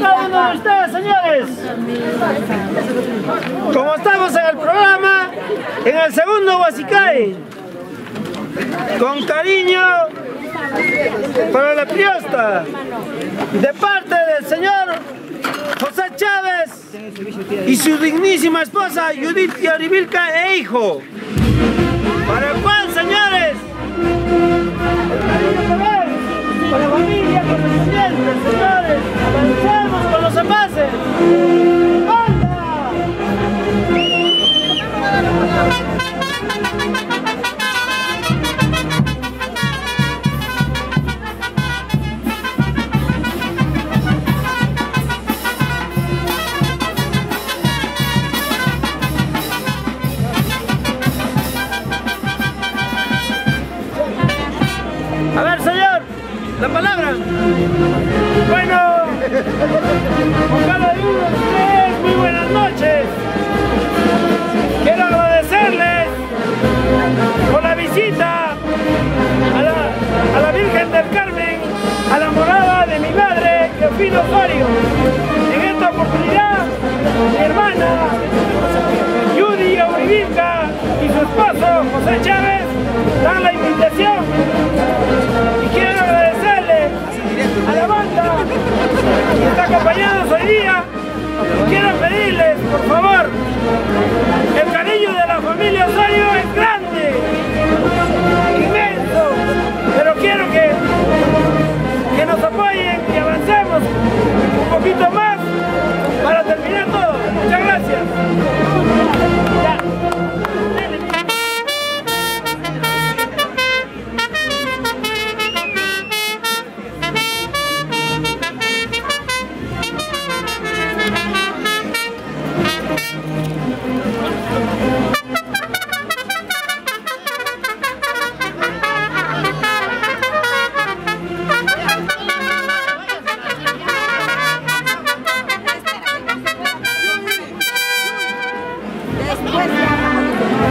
cada señores. Como estamos en el programa, en el segundo Huasicay, con cariño para la priosta, de parte del señor José Chávez y su dignísima esposa Judith Yoribilca e hijo. Para el cual, señores, con la familia, con los estudiantes, señores, avancemos con los envases. la palabra. Bueno, con muy buenas noches. Quiero agradecerles por la visita a la, a la Virgen del Carmen, a la morada de mi madre, Teofilo Osorio. En esta oportunidad, mi hermana, Judy Aurivilca y su esposo, José Chávez, dan la invitación. Banda que está acompañados hoy día. Quiero pedirles, por favor, el cariño de la familia Osorio es grande, inmenso, pero quiero que, que nos apoyen y avancemos un poquito más para terminar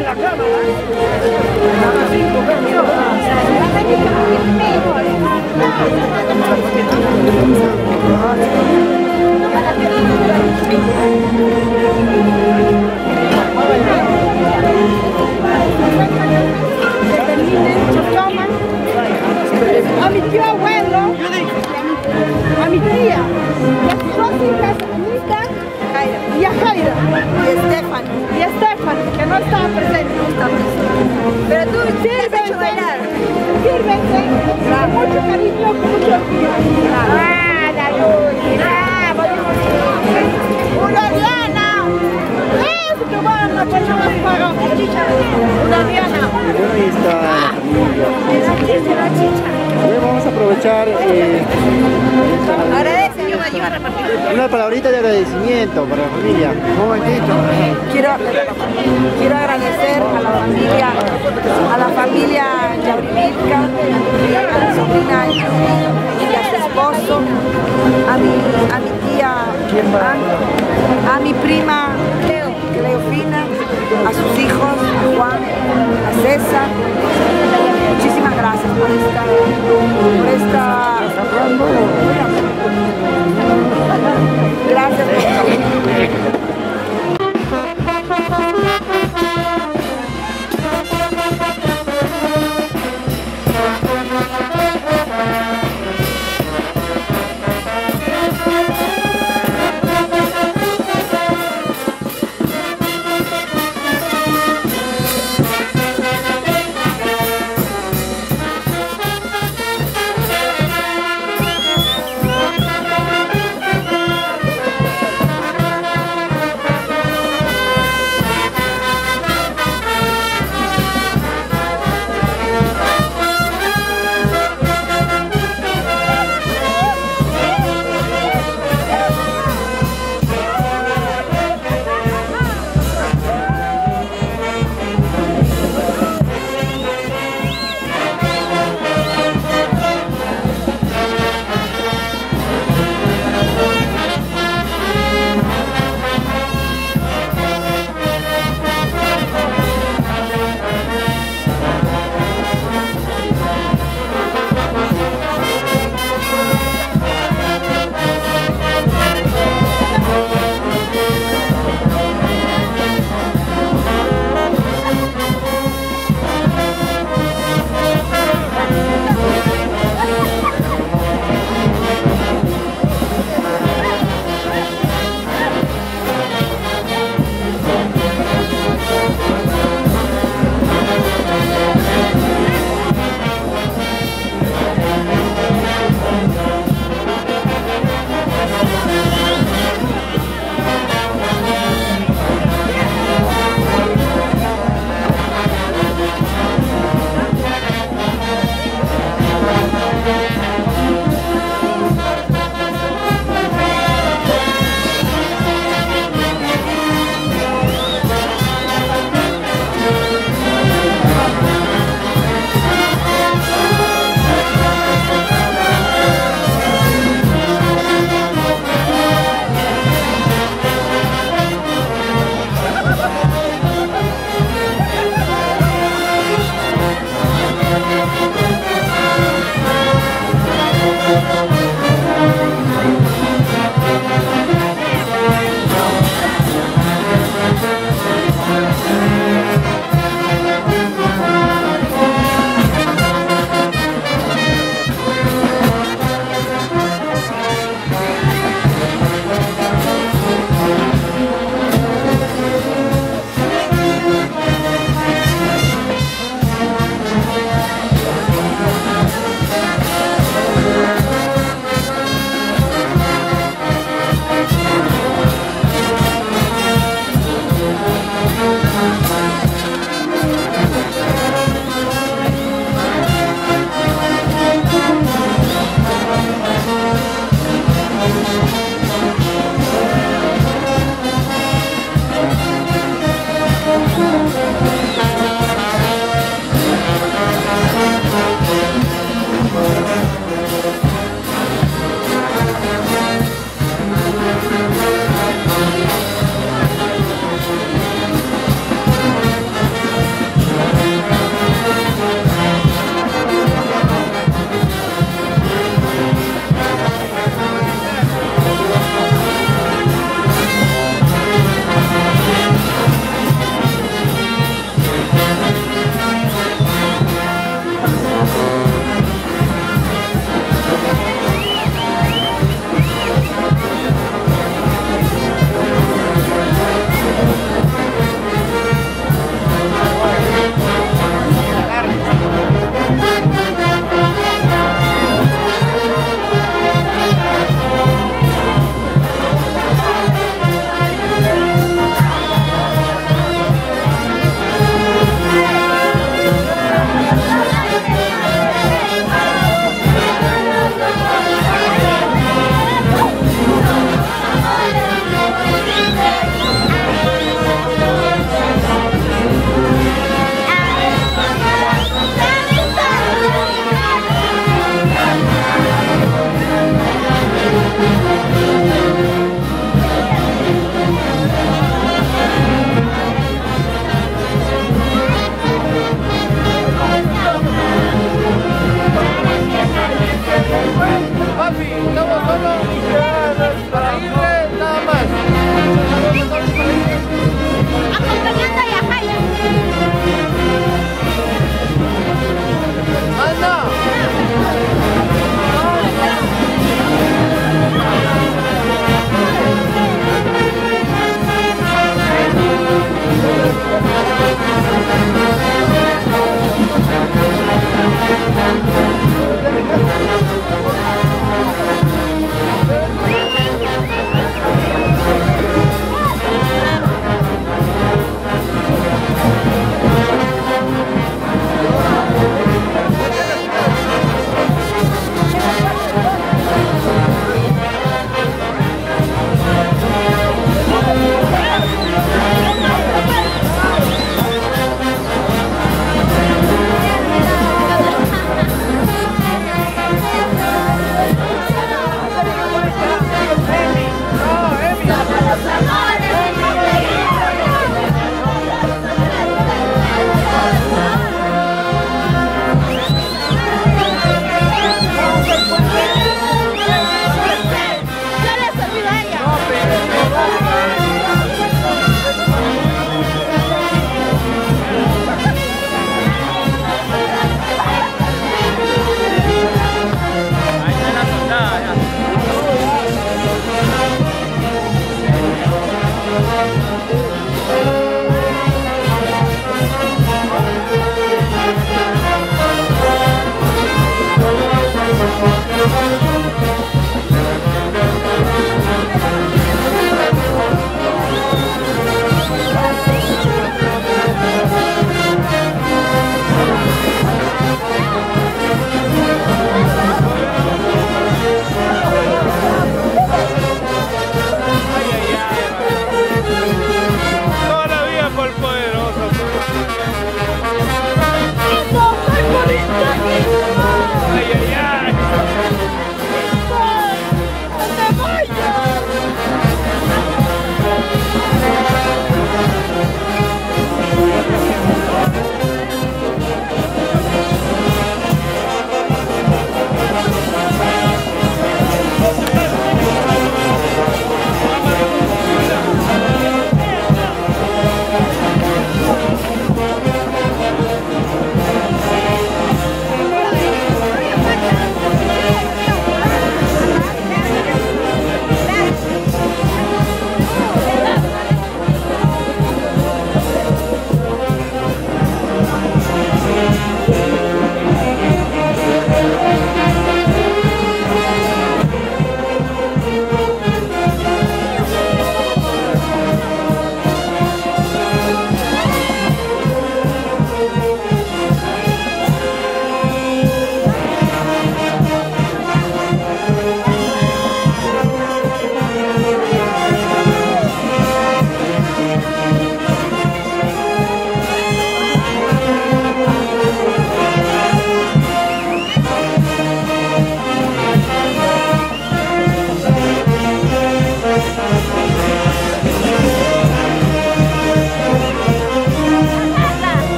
en la cámara. Mi tío abuelo, a mi tía, y a sus dos hijas, y a Jaira. Y a Stefan. Y a Stefan, que no estaba presente. Pero tú sirve hecho bailar. Sírvense. Con mucho cariño, mucho orgullo. Ah, la. Ah, voy Una Diana. Eso que van la pecho más paga. Una Diana. La familia. Bueno, vamos a aprovechar. Eh, iba a repartir. Una palabrita de agradecimiento para la familia. Un momentito. Quiero, quiero agradecer a la familia, a la familia Yabrivilca, a mi sobrina y a su esposo, a mi, a mi tía, a, a mi prima Cleofina, a sus hijos, a Juan, a César. Muchísimas gracias por esta... Por esta Gracias por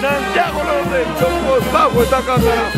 Santiago Lorenzo, bajo esta cámara.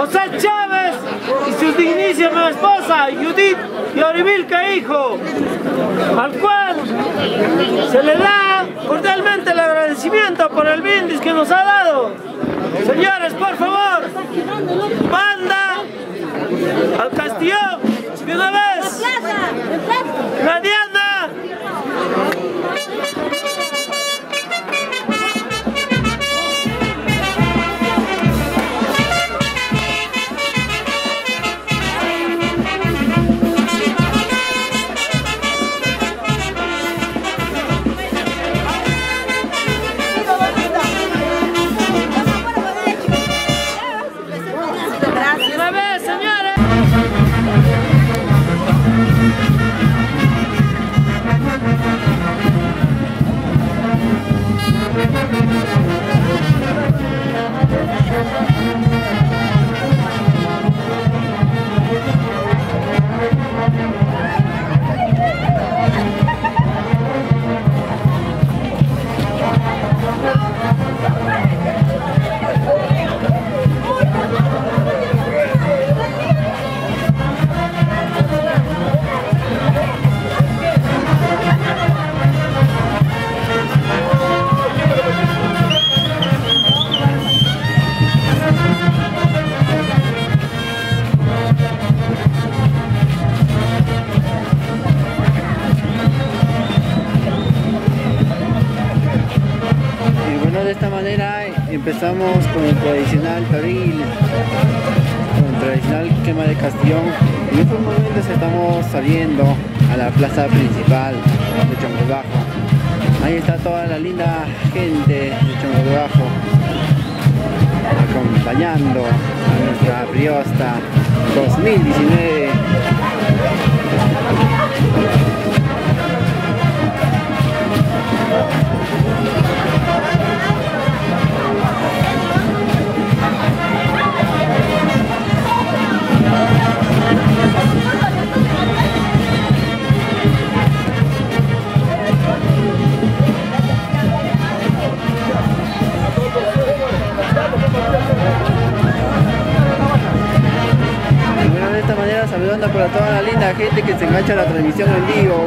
José Chávez y su dignísima esposa Judith Yoribilca Hijo, al cual se le da cordialmente el agradecimiento por el brindis que nos ha dado. Señores, por favor, banda al Castillo de una vez. La Diana. Y de esta manera empezamos con el tradicional carril, con el tradicional quema de Castellón. Y estos estamos saliendo a la plaza principal de Chongo Bajo. Ahí está toda la linda gente de Chongo Bajo acompañando a nuestra Briosta 2019. Se engancha la transmisión en vivo.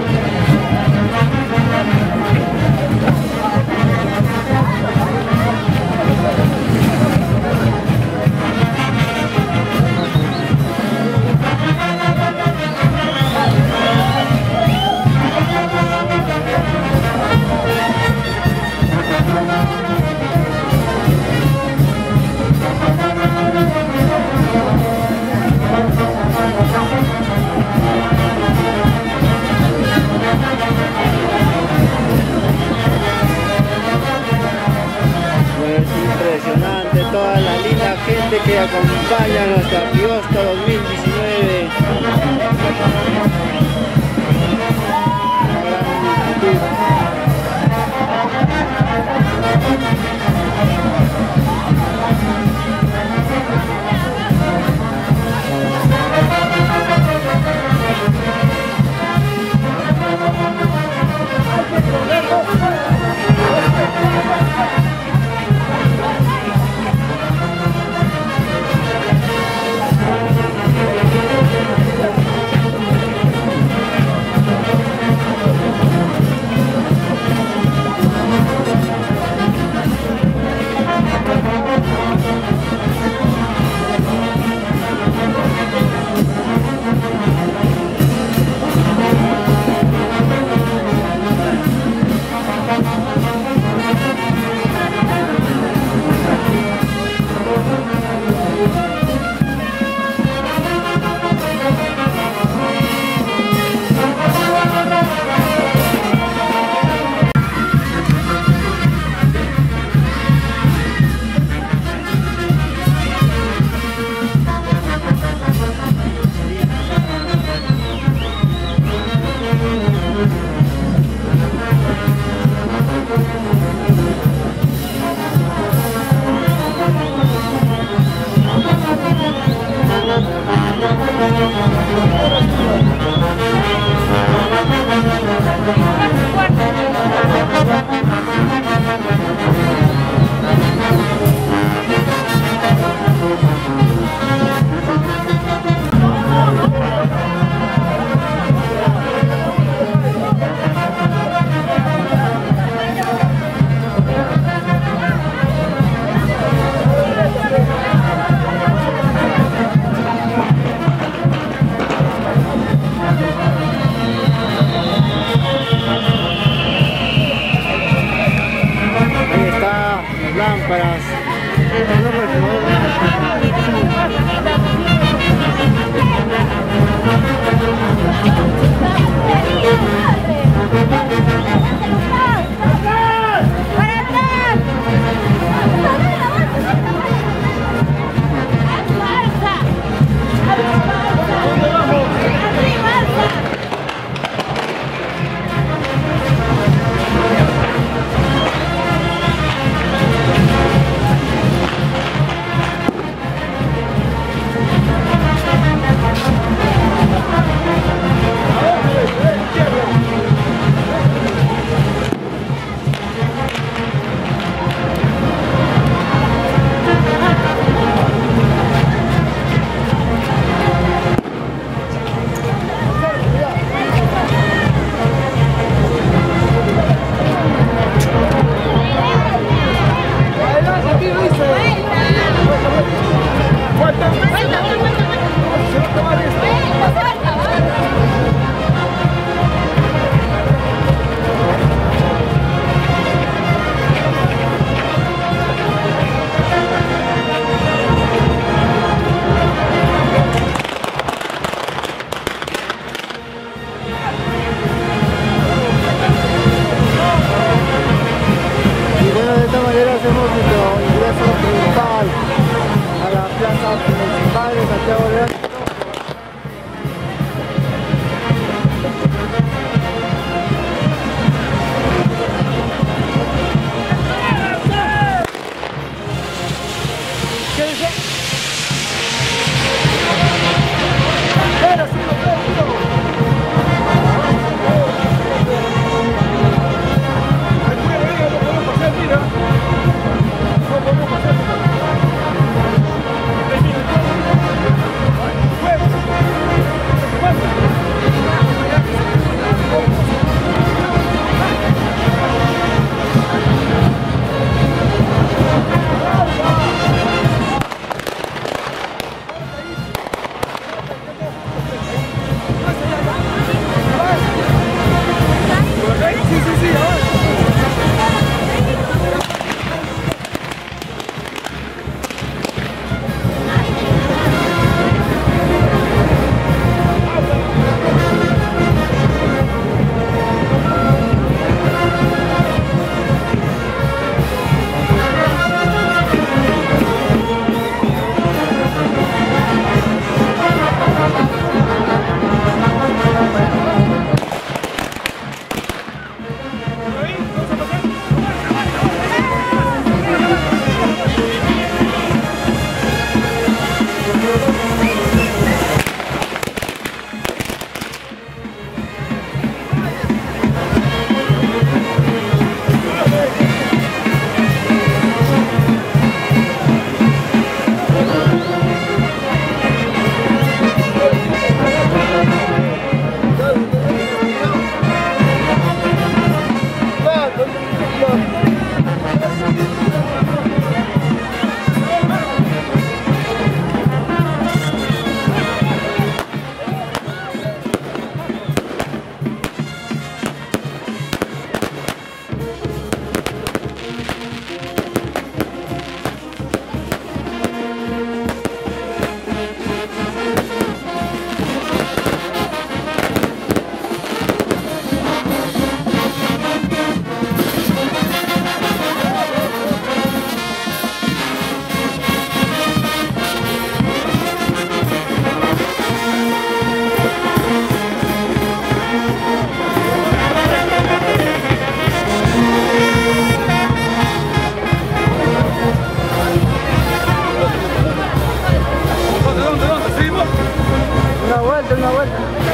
Watermelon